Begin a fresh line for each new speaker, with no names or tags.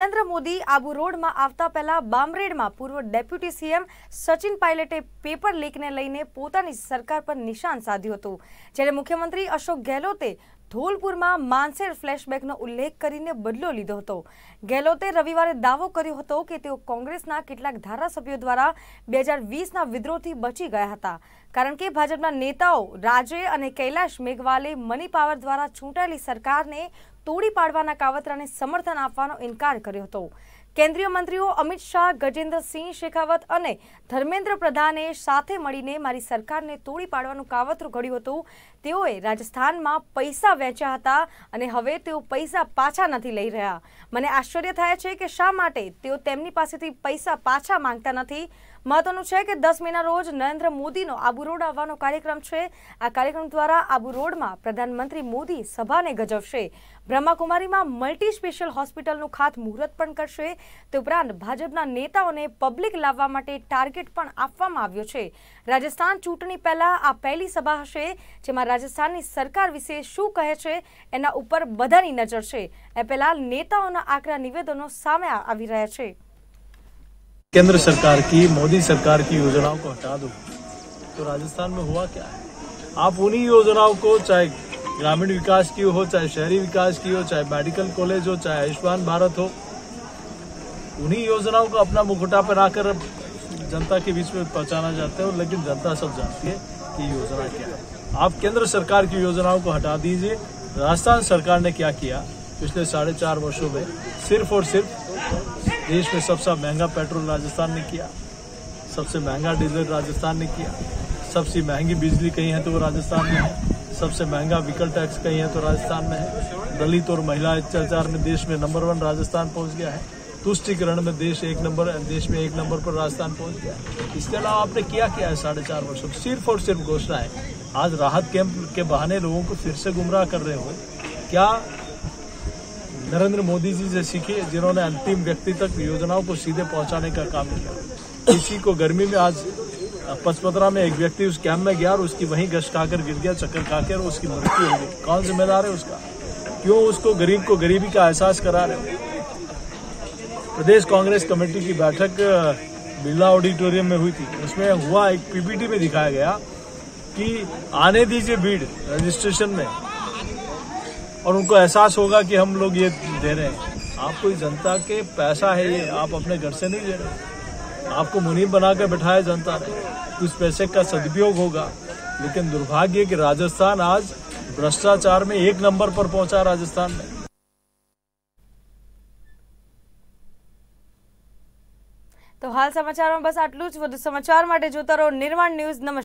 નરેન્દ્ર મોદી આબુ રોડમાં આવતા પહેલા બામરેડમાં પૂર્વ ડેપ્યુટી સીએમ સચિન પાયલટે પેપર લીકને લઈને પોતાની સરકાર પર નિશાન સાધ્યું હતું. જ્યારે મુખ્યમંત્રી અશોક ગેહલોતે ધોલપુરમાં માનસેર ફ્લેશબેકનો ઉલ્લેખ કરીને બદલો લીધો હતો. ગેહલોતે રવિવારે દાવો કર્યો હતો કે તેઓ કોંગ્રેસના કેટલાક ધારાસભ્યો દ્વારા બે હજાર વીસના વિદ્રોહથી બચી ગયા હતા. કારણ કે ભાજપના નેતાઓ રાજે અને કૈલાશ મેઘવાલે મની પાવર દ્વારા ચૂંટાયેલી સરકારને તોડી પાડવાના કાવતરાને સમર્થન આપવાનો ઇનકાર કર્યો હતો. કેન્દ્રીય મંત્રીઓ અમિત શાહ, ગજેન્દ્રસિંહ શેખાવત અને ધર્મેન્દ્ર પ્રધાને સાથે મળીને મારી સરકારને તોડી પાડવાનું કાવતરું ઘડ્યું હતું. તેઓએ રાજસ્થાનમાં પૈસા વેચ્યા હતા અને હવે તેઓ પૈસા પાછા નથી લઈ રહ્યા. મને આશ્ચર્ય થાય છે કે શા માટે તેઓ તેમની પાસેથી પૈસા પાછા માંગતા નથી. મહત્વનું છે કે દસ મેના રોજ નરેન્દ્ર મોદીનો આબુ રોડ આવવાનો કાર્યક્રમ છે. આ કાર્યક્રમ દ્વારા આબુ રોડમાં પ્રધાનમંત્રી મોદી સભાને ગજવશે. બ્રહ્માકુમારીમાં મલ્ટી સ્પેશિયલ હોસ્પિટલનું ખાત મુહૂર્ત પણ કરશે. તે ઉપરાંત ભાજપના નેતાઓને પબ્લિક લાવવા માટે ટાર્ગેટ પણ આપવામાં આવ્યો છે રાજસ્થાન ચૂંટણી પહેલા આ પહેલી સભા હશે જેમાં રાજસ્થાનની સરકાર વિશે શું કહે છે એના ઉપર બધાની નજર છે એ પહેલા નેતાઓના આકરા નિવેદનો સામે આવી રહ્યા છે
केंद्र सरकार की मोदी सरकार की योजनाओं को हटा दो तो राजस्थान में हुआ क्या है आप उन्हीं योजनाओं को चाहे ग्रामीण विकास की हो चाहे शहरी विकास की हो चाहे मेडिकल कॉलेज हो चाहे आयुष्मान भारत हो उन्हीं योजनाओं को अपना मुखोटा बनाकर जनता के बीच में पहुंचाना चाहते हो, लेकिन जनता सब जानती है कि योजना क्या है। आप केंद्र सरकार की योजनाओं को हटा दीजिए। राजस्थान सरकार ने क्या किया? पिछले साढ़े चार वर्षों में सिर्फ़ और सिर्फ़ देश में सबसे महँगा पेट्रोल राजस्थान ने किया, सबसे महँगा डीजल राजस्थान ने किया, सबसे महँगी बिजली कहीं है तो वो राजस्थान में है, सबसे महँगा व्हीकल टैक्स कहीं है तो राजस्थान में है। दलित और महिला अत्याचार में देश में नंबर वन राजस्थान पहुँच गया है। तुष्टिकरण में देश एक नंबर देश में एक नंबर पर राजस्थान पहुँच गया। इसके अलावा आपने क्या किया है साढ़े चार वर्षों सिर्फ़ और सिर्फ़ घोषणा है। आज राहत कैंप के बहाने लोगों को फिर से गुमराह कर रहे हो क्या नरेंद्र मोदी जी से सीखे जिन्होंने अंतिम व्यक्ति तक योजनाओं को सीधे पहुँचाने का काम किया। किसी को गर्मी में आज पचपतरा में एक व्यक्ति उस कैंप में गया और उसकी वहीं गश खाकर गिर गया, चक्कर खाकर उसकी मृत्यु हो गई। कौन जिम्मेदार है उसका? क्यों उसको गरीब को गरीबी का एहसास करा रहे हो? प्रदेश कांग्रेस कमेटी की बैठक बिरला ऑडिटोरियम में हुई थी। उसमें हुआ एक पीपीटी में दिखाया गया कि आने दीजिए भीड़ रजिस्ट्रेशन में, और उनको एहसास होगा कि हम लोग ये दे रहे हैं। आप कोई जनता के पैसा है ये, आप अपने घर से नहीं दे रहे। आपको मुनीम बना कर बैठाया जनता ने। उस पैसे का सदुपयोग होगा, लेकिन दुर्भाग्य कि राजस्थान आज भ्रष्टाचार में एक नंबर पर पहुँचा राजस्थान में।
તો હાલ સમાચારમાં બસ આટલું જ. વધુ સમાચાર માટે જોતા રહો નિર્માણ ન્યૂઝ. નમસ્કાર.